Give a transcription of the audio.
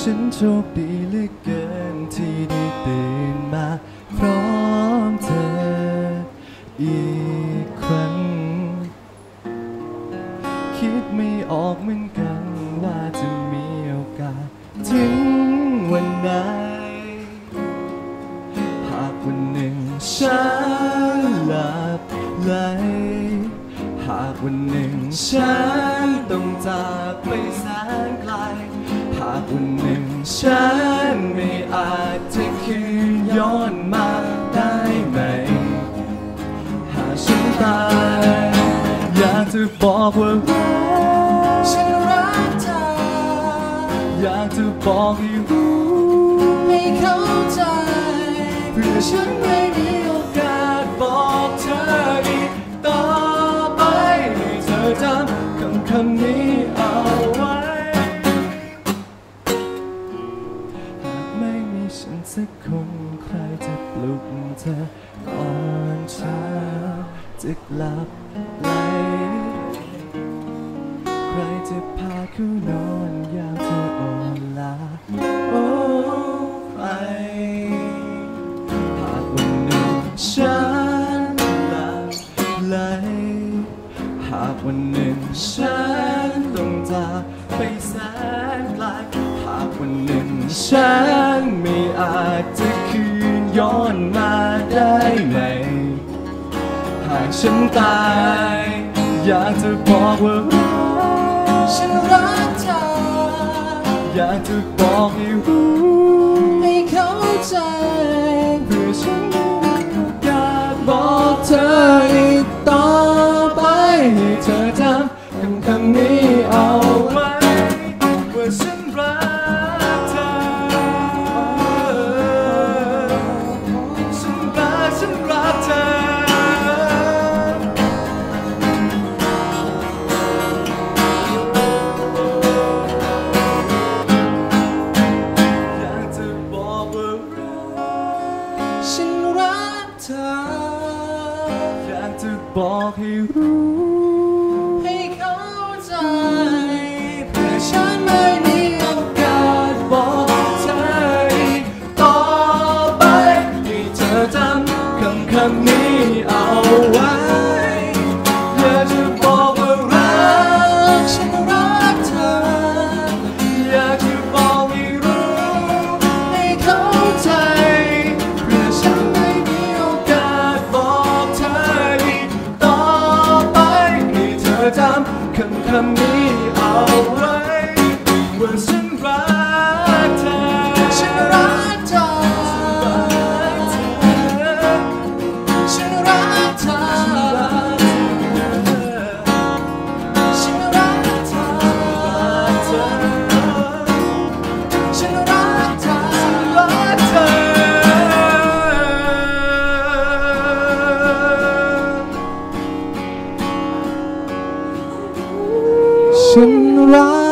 ฉันโชคดีเหลือเกินที่ได้ตื่นมาพร้อมเธออีกครั้ง คิดไม่ออกเหมือนกันว่าจะมีโอกาสถึงวันไหน หากวันหนึ่งฉันหลับไหลหากวันหนึ่งฉันต้องจากไปแสนไกล วันหนึ่งฉันไม่อาจจะคืนย้อนมาได้ไหม หากฉันตายอยากจะบอกว่าฉันรักเธออยากจะบอกให้รู้ให้เข้าใจเพื่อฉันไม่มีโสักคนใครจะปลุกเธอก่อนเช้าจะหลับไหลใครจะพาเข้านอนยามเธออ่อนล้าโอ้ใครหากวันหนึ่งฉันหลับไหลหากวันหนึ่งฉันต้องจากไปแสนไกลหากวันหนึ่งฉันม่ อาจจะคืนย้อนมาได้ไหม หากฉันตาย อยากจะบอกว่ารักฉันรักเธอ อยากจะบอกให้รู้ให้เข้าใจเพื่อฉันอกาสบอกเธออีกต่อไปให้เธอจำคำคำนี้เอาไว้ว่าฉันรัก จะบอกให้รู้ำค ฉันรัก